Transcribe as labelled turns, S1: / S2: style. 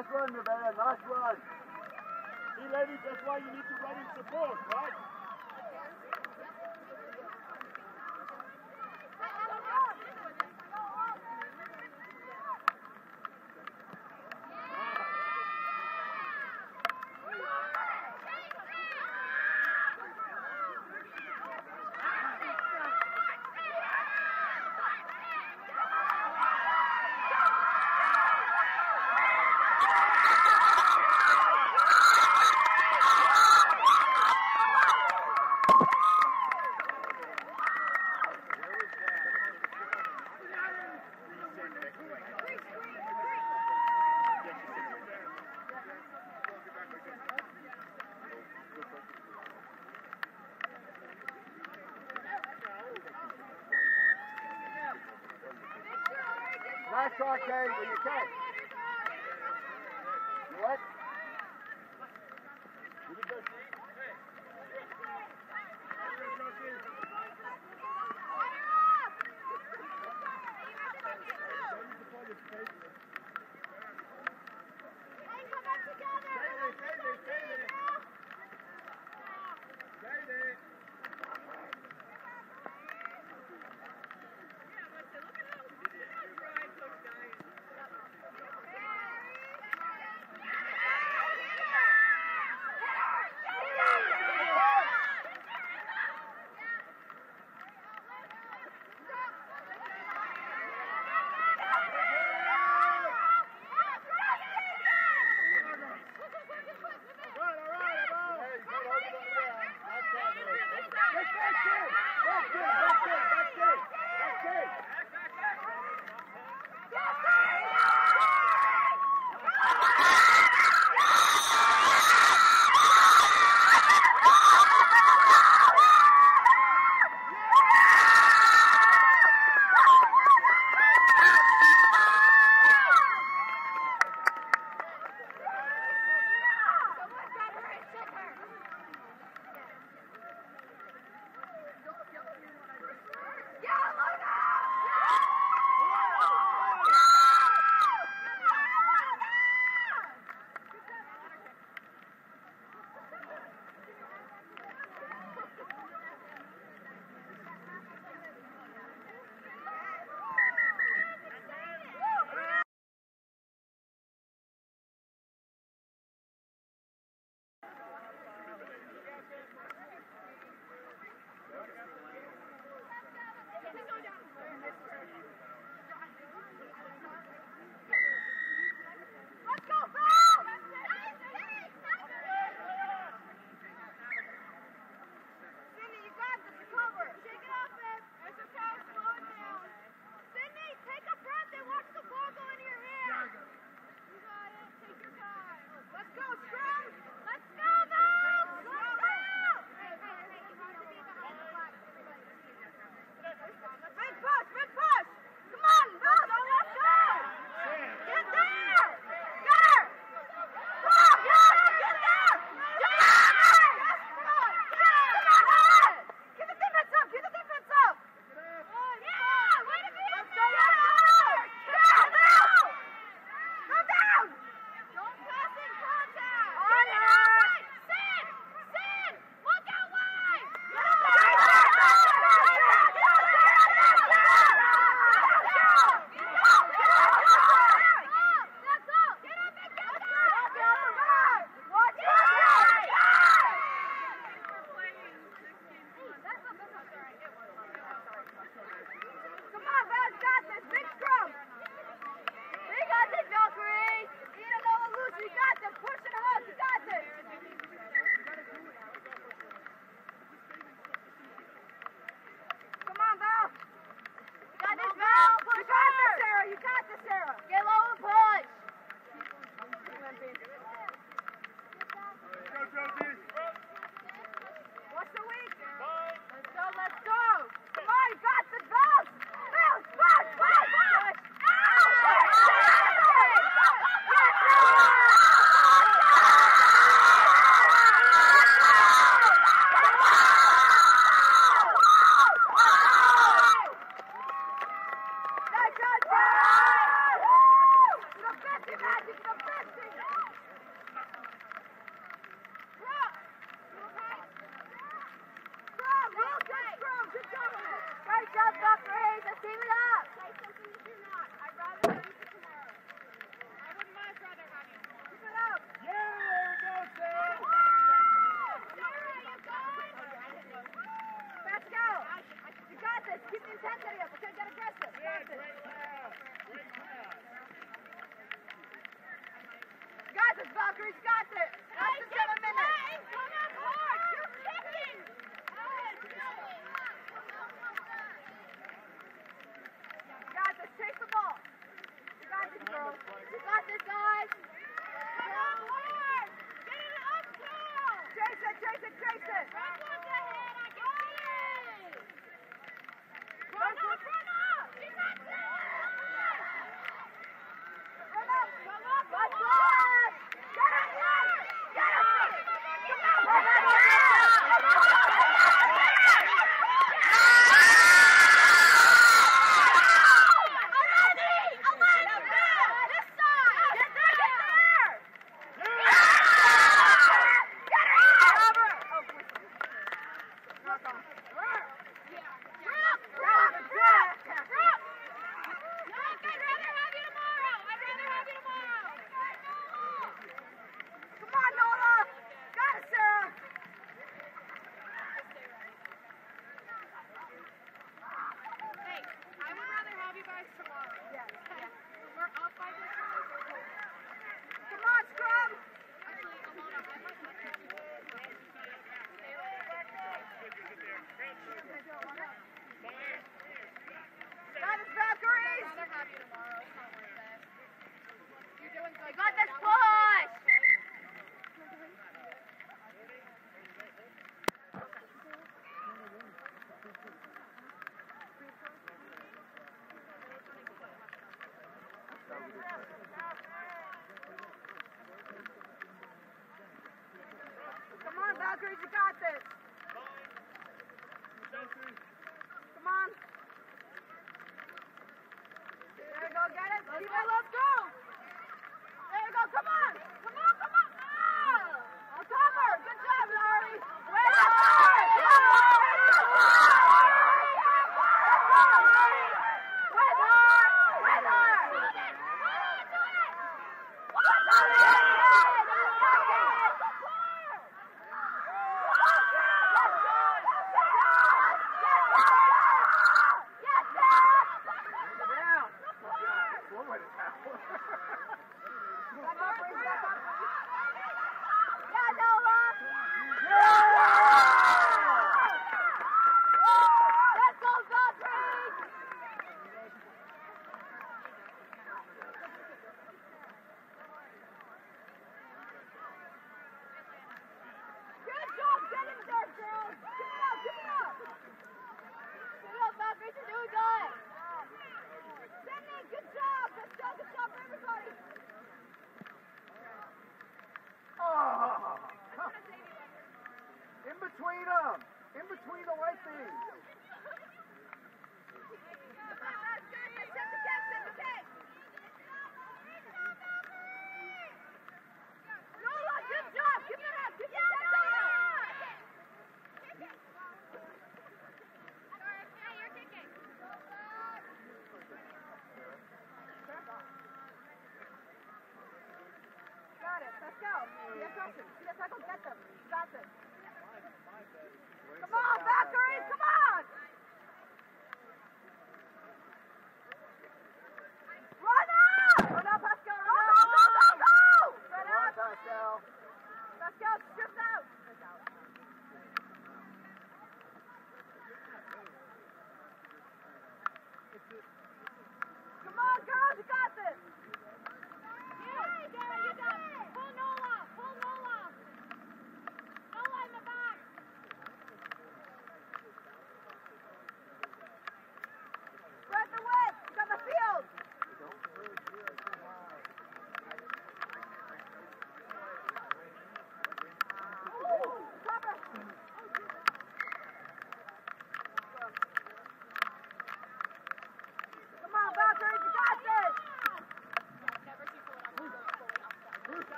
S1: Nice run, Nevada. Nice run. See, ladies, that's why you need to run in support, right? Nice try, Kay, but you can. What?
S2: Hey!